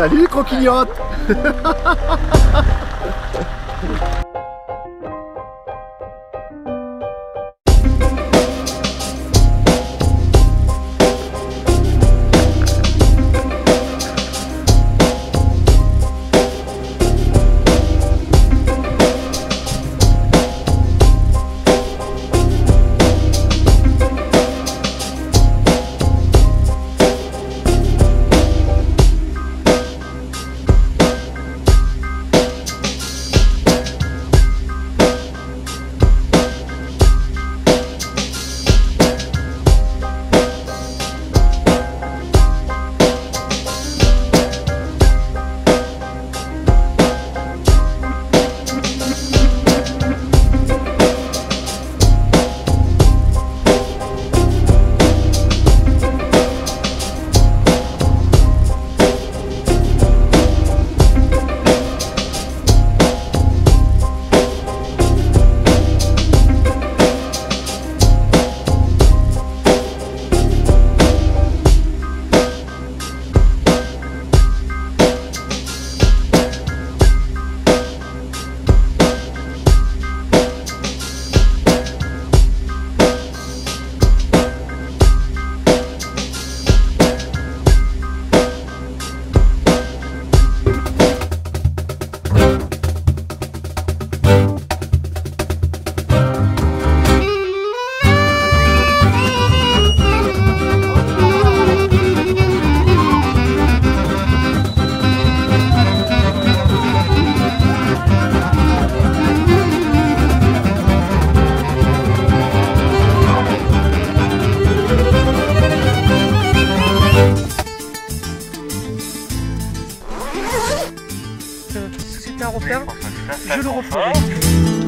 Salut croquignotte c'était à refaire, je le referai.